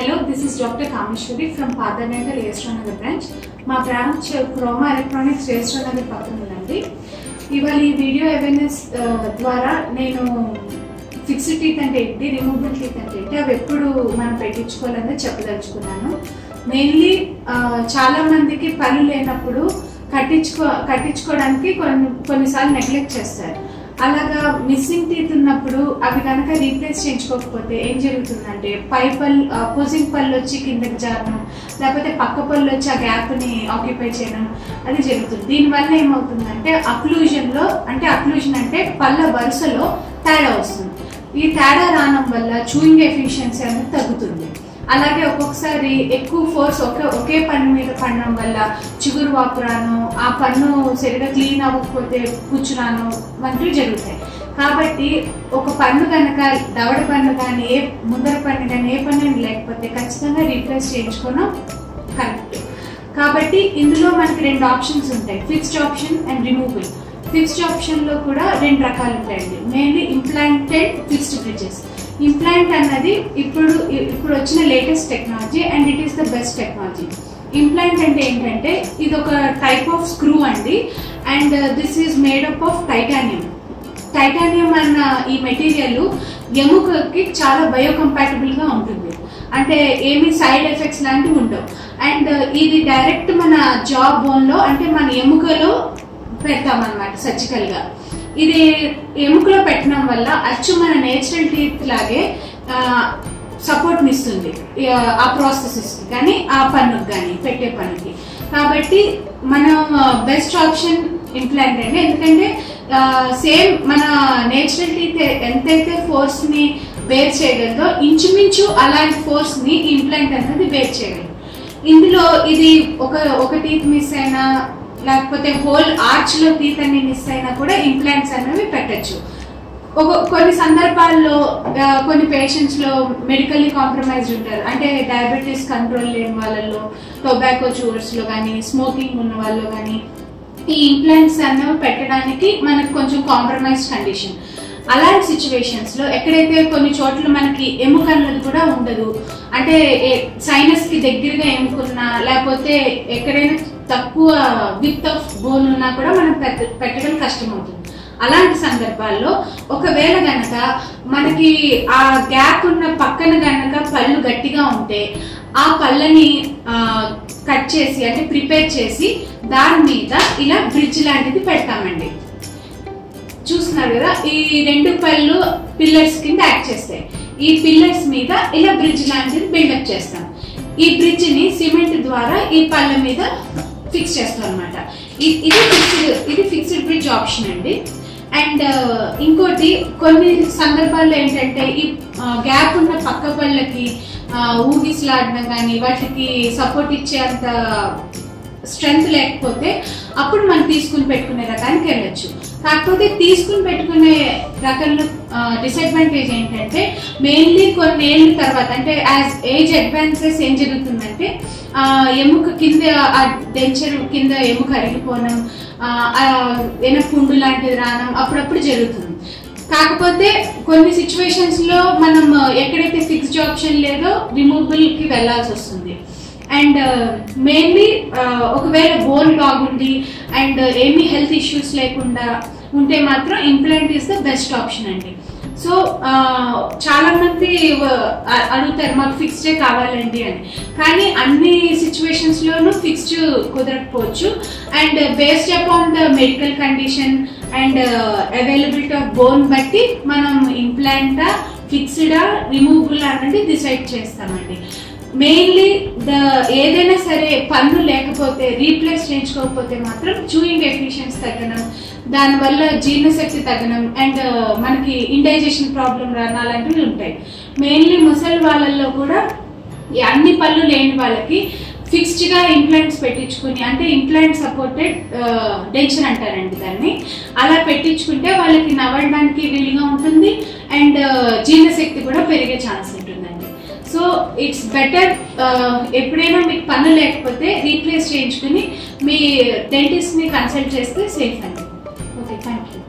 Hello this is doctor Kameshwari from Padanagar Restronagar branch మా branch Croma electronics Restronagar పక్కన ఉందండి ఇవాళ ఈ వీడియో అవేర్నెస్ uh, ద్వారా నేను ఫిక్స్డ్ టీత్ అంటే ఏంటి రిమూవబుల్ టీత్ అంటే ఏంటి అవి ఎప్పుడు మనం పెట్టించుకోవాలని చెప్పదలుచుకున్నాను. మెయిన్లీ uh, చాలా మందికి పనులు లేనప్పుడు కట్టించుకో కట్టించుకోవడానికి కొన్ని కొన్నిసార్లు నెగ్లెక్ట్ చేస్తారు. అలాగా మిస్సింగ్ టీత్ ఉన్నప్పుడు అవి కనుక రీప్లేస్ చేయించుకోకపోతే ఏం జరుగుతుందంటే పై పళ్ళు అపోజింగ్ పళ్ళు వచ్చి కిందకి జారడం లేకపోతే పక్క పళ్ళు వచ్చి ఆ గ్యాప్ని ఆక్యుపై చేయడం అది జరుగుతుంది. దీనివల్ల ఏమవుతుందంటే అక్లూజన్లో అంటే అక్లూజన్ అంటే పళ్ళ వరుసలో తేడా వస్తుంది. ఈ తేడా రావడం వల్ల చూయింగ్ ఎఫిషియన్సీ అనేది తగ్గుతుంది. అలాగే ఒక్కొక్కసారి ఎక్కువ ఫోర్స్ ఒకే ఒకే పన్ను మీద పడడం వల్ల చిగురు వాపురాను ఆ పన్ను సరిగా క్లీన్ అవ్వకపోతే కూర్చురాను వంటివి జరుగుతాయి. కాబట్టి ఒక పన్ను కనుక దవడ పన్ను కానీ ఏ ముందర పన్ను కానీ ఏ పన్ను లేకపోతే ఖచ్చితంగా రీప్లేస్ చేయించుకోవడం కరెక్ట్ కాబట్టి ఇందులో మనకి రెండు ఆప్షన్స్ ఉంటాయి fixed option and removable fixed ఆప్షన్లో కూడా రెండు రకాలు ఉంటాయండి. Mainly implanted fixed bridges implant అన్నది ఇప్పుడు ఇప్పుడు వచ్చిన latest technology and it is the best technology implant అంటే ఏంటంటే ఇది ఒక టైప్ ఆఫ్ స్క్రూ అండి and this is made up of titanium titanium అన్న ఈ మెటీరియల్ ఎముకకి చాలా బయో కంపాటబుల్గా ఉంటుంది. అంటే ఏమి సైడ్ ఎఫెక్ట్స్ లాంటివి ఉండవు. అండ్ uh, ఇది డైరెక్ట్ మన జా బోన్లో అంటే మన ఎముకలో పెడతామన్నమాట సర్జికల్గా ఇది ఎముకలో పెట్టడం వల్ల అచ్చు మన నేచురల్ టీత్ లాగే సపోర్ట్ ఇస్తుంది ఆ ప్రాసెసెస్ కానీ ఆ పన్నుకి కానీ పెట్టే పనికి కాబట్టి మనం బెస్ట్ ఆప్షన్ ఇంప్లాంట్ అండి. ఎందుకంటే సేమ్ మన నేచురల్ టీత్ ఎంతైతే ఫోర్స్ని బేర్ చేయగలదో ఇంచుమించు అలాంటి ఫోర్స్ని ఇంప్లాంట్ అనేది బేర్ చేయగలదు. ఇందులో ఇది ఒక ఒక టీత్ మిస్ అయినా లేకపోతే హోల్ ఆర్చ్లో టీత్ అన్ని మిస్ అయినా కూడా ఇంప్లాంట్స్ అనేవి పెట్టచ్చు. ఒక కొన్ని సందర్భాల్లో కొన్ని పేషెంట్స్లో మెడికల్లీ కాంప్రమైజ్డ్ ఉంటారు. అంటే డయాబెటీస్ కంట్రోల్ లేని వాళ్ళలో టొబాకో చూవర్స్లో కానీ స్మోకింగ్ ఉన్న వాళ్ళు కానీ ఈ ఇంప్లాంట్స్ అనేవి పెట్టడానికి మనకు కొంచెం కాంప్రమైజ్ కండిషన్ అలాంటి సిచ్యువేషన్స్లో ఎక్కడైతే కొన్ని చోట్ల మనకి ఎముక అన్నది కూడా ఉండదు. అంటే సైనస్కి దగ్గరగా ఎముకున్నా లేకపోతే ఎక్కడైనా తక్కువ విత్ ఆఫ్ బోన్ ఉన్నా కూడా మనం పెట్టడం కష్టమవుతుంది. అలాంటి సందర్భాల్లో ఒకవేళ గనక మనకి ఆ గ్యాప్ ఉన్న పక్కన గనక పళ్ళు గట్టిగా ఉంటే ఆ పళ్ళని కట్ చేసి అంటే ప్రిపేర్ చేసి దాని మీద ఇలా బ్రిడ్జ్ లాంటిది పెడతామండి. చూస్తున్నారు కదా ఈ రెండు పళ్ళు పిల్లర్స్ కింద యాక్ట్ చేస్తాయి. ఈ పిల్లర్స్ మీద ఇలా బ్రిడ్జ్ లాంటిది బిల్డప్ చేస్తాం. ఈ బ్రిడ్జ్ని సిమెంట్ ద్వారా ఈ పళ్ళ మీద ఫిక్స్ చేస్తాం అనమాట ఇది ఫిక్స్డ్ ఇది ఫిక్స్డ్ బ్రిడ్జ్ ఆప్షన్ అండి. అండ్ uh, ఇంకోటి కొన్ని సందర్భాల్లో ఏంటంటే ఈ గ్యాప్ ఉన్న పక్క పళ్ళకి ఊగిసలాడడం కానీ వాటికి సపోర్ట్ ఇచ్చేంత స్ట్రెంగ్త్ లేకపోతే అప్పుడు మనం తీసుకుని పెట్టుకునే రకానికి వెళ్ళొచ్చు. కాకపోతే తీసుకుని పెట్టుకునే రకంలో డిసడ్వాంటేజ్ ఏంటంటే మెయిన్లీ కొన్ని ఏళ్ళ తర్వాత అంటే యాజ్ ఏజ్ అడ్వాన్సెస్ ఏం జరుగుతుందంటే ఎముక కింద ఆ డెంచర్ కింద ఎముక అరిగిపోవడం ఏమైనా పుండు లాంటిది రావడం అప్పుడప్పుడు జరుగుతుంది. కాకపోతే కొన్ని సిచ్యువేషన్స్లో మనం ఎక్కడైతే ఫిక్స్డ్ ఆప్షన్ లేదో రిమూవబుల్కి వెళ్ళాల్సి వస్తుంది. అండ్ మెయిన్లీ uh, uh, ఒకవేళ బోన్ బాగుంది అండ్ ఏమీ హెల్త్ ఇష్యూస్ లేకుండా ఉంటే మాత్రం implant is the best option అండి. సో uh, చాలా మంది అడుగుతారు మాకు ఫిక్స్డే కావాలండి అని. కానీ అన్ని సిచ్యువేషన్స్ లోనూ fixed కుదరకపోవచ్చు. And based upon the medical condition and availability of bone బట్టి మనం ఇంప్లాంటా ఫిక్స్డా రిమూవబుల్ అనేది డిసైడ్ చేస్తామండి. మెయిన్లీ ద ఏదైనా సరే పన్ను లేకపోతే రీప్లేస్ చేయించుకోకపోతే మాత్రం చూయింగ్ ఎఫిషియన్స్ తగ్గడం దానివల్ల జీర్ణశక్తి తగ్గడం అండ్ uh, మనకి ఇండైజెషన్ ప్రాబ్లం అలాంటివి ఉంటాయి. మెయిన్లీ ముసలి వాళ్ళల్లో కూడా అన్ని పళ్ళు లేని వాళ్ళకి ఫిక్స్డ్గా ఇంప్లాంట్స్ పెట్టించుకుని అంటే ఇంప్లాంట్ సపోర్టెడ్ డెన్షన్ అంటారండి దాన్ని. అలా పెట్టించుకుంటే వాళ్ళకి నవ్వడానికి వీలుగా ఉంటుంది అండ్ uh, జీర్ణశక్తి కూడా పెరిగే chance so it's better uh, ఎప్పుడైనా మీకు పన్ను లేకపోతే రీప్లేస్ చేయించుకుని మీ డెంటిస్ట్ని కన్సల్ట్ చేస్తే సేఫ్ అండి. Okay thank you